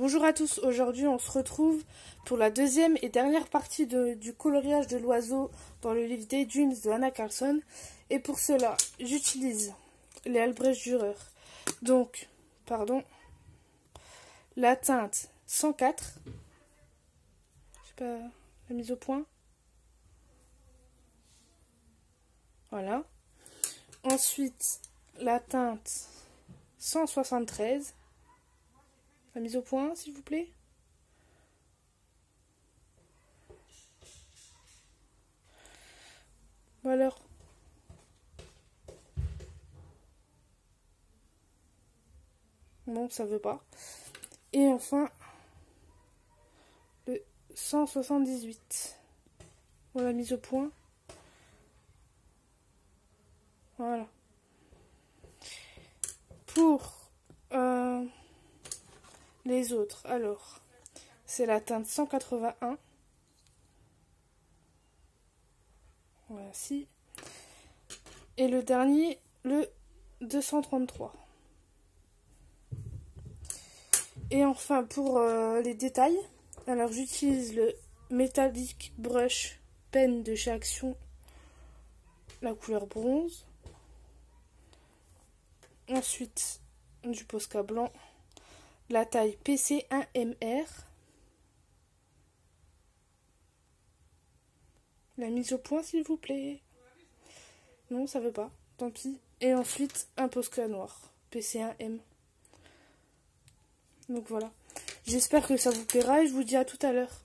Bonjour à tous, aujourd'hui on se retrouve pour la deuxième et dernière partie du coloriage de l'oiseau dans le livre Daydreams de Anna Carlson. Et pour cela, j'utilise les Albrecht Dürer. Donc, pardon, la teinte 104. Je sais pas, la mise au point. Voilà. Ensuite, la teinte 173. La mise au point, s'il vous plaît. Bon alors. Non, ça veut pas. Et enfin, le 178. Bon, la mise au point. Voilà. Pour euh, les autres, alors, c'est la teinte 181. Voici. Et le dernier, le 233. Et enfin, pour euh, les détails, alors j'utilise le Metallic Brush Pen de chez Action, la couleur bronze. Ensuite, du Posca blanc, la taille PC1MR. La mise au point, s'il vous plaît. Non, ça veut pas. Tant pis. Et ensuite, un Posca noir. PC1M. Donc voilà. J'espère que ça vous plaira et je vous dis à tout à l'heure.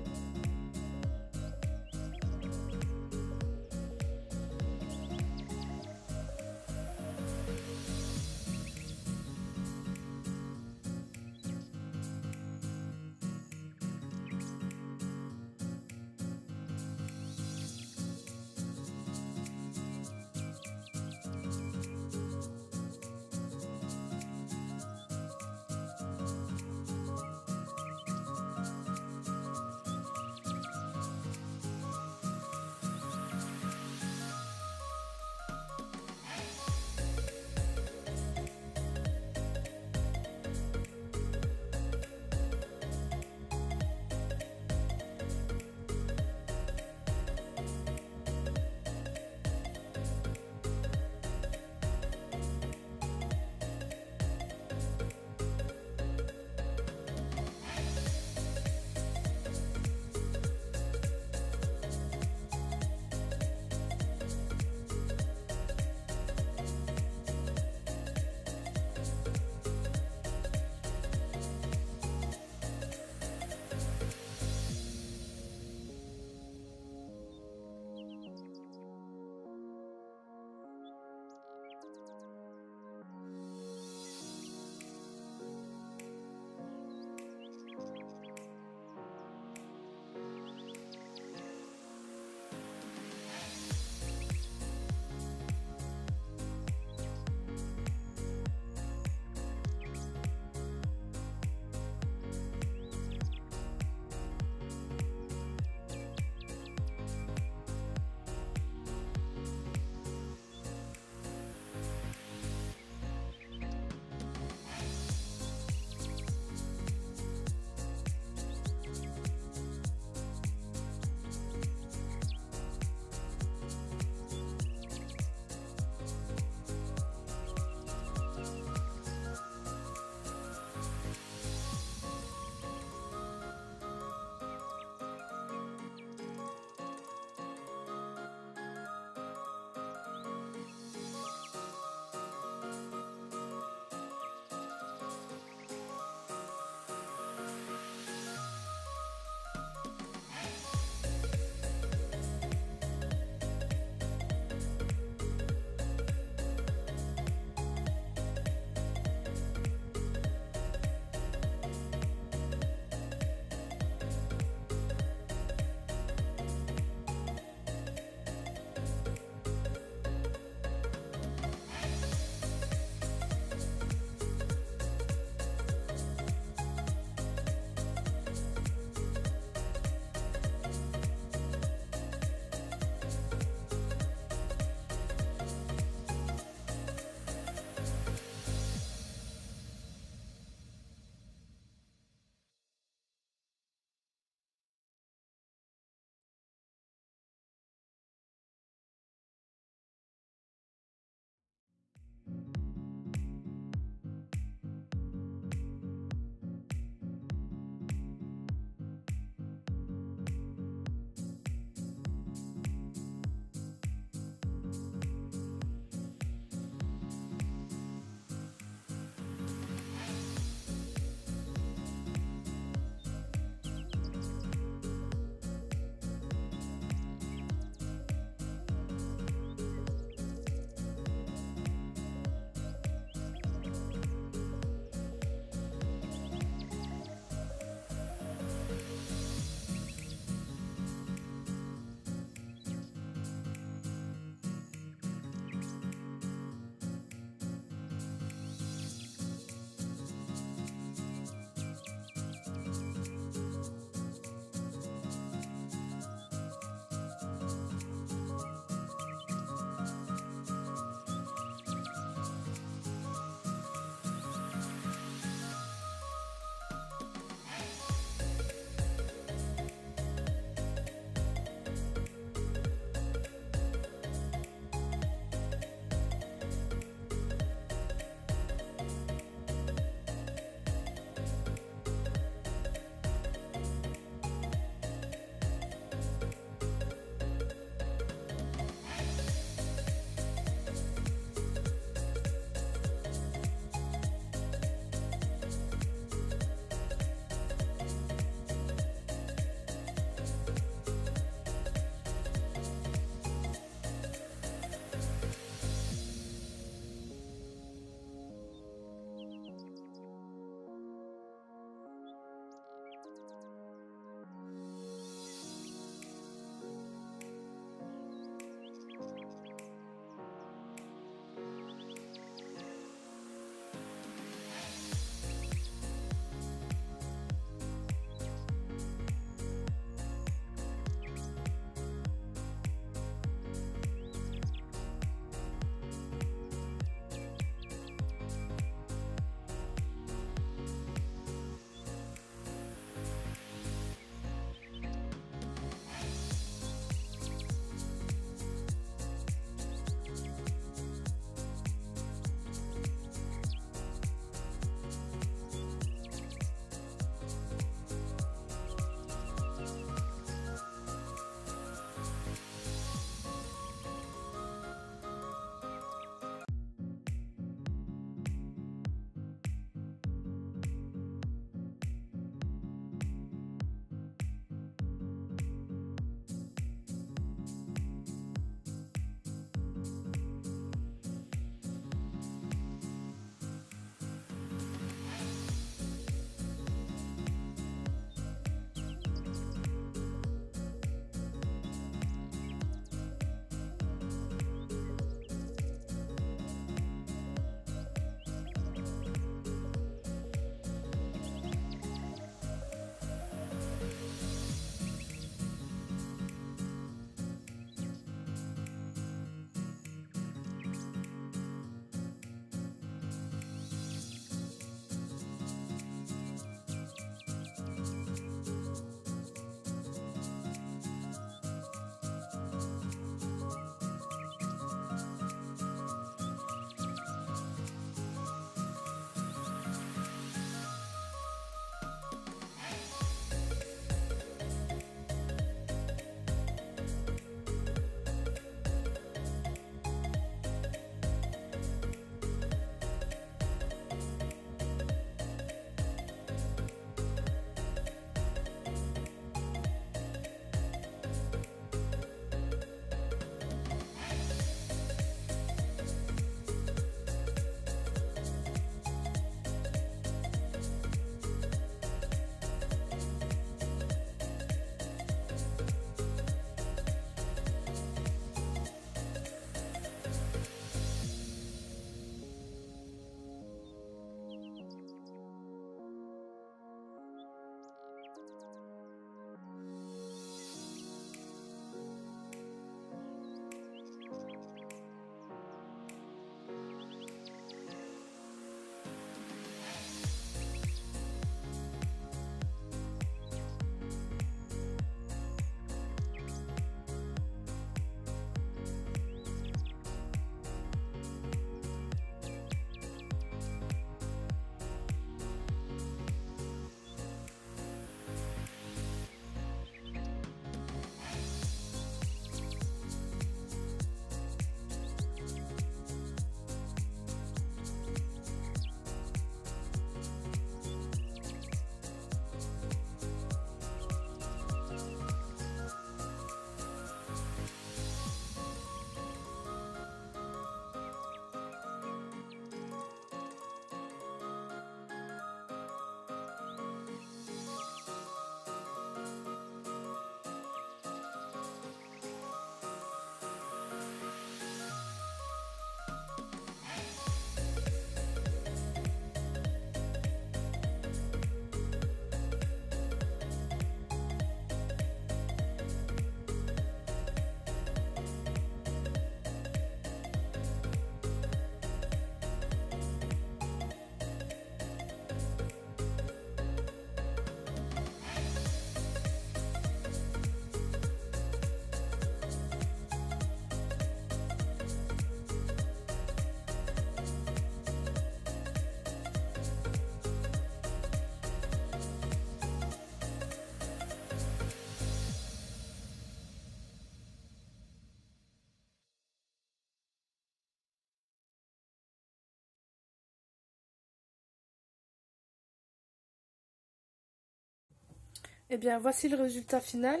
Eh bien, voici le résultat final.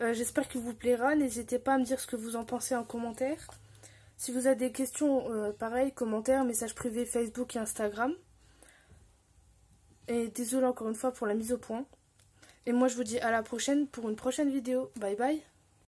Euh, j'espère qu'il vous plaira. N'hésitez pas à me dire ce que vous en pensez en commentaire. Si vous avez des questions, euh, pareil, commentaires, messages privés Facebook et Instagram. Et désolé encore une fois pour la mise au point. Et moi je vous dis à la prochaine pour une prochaine vidéo. Bye bye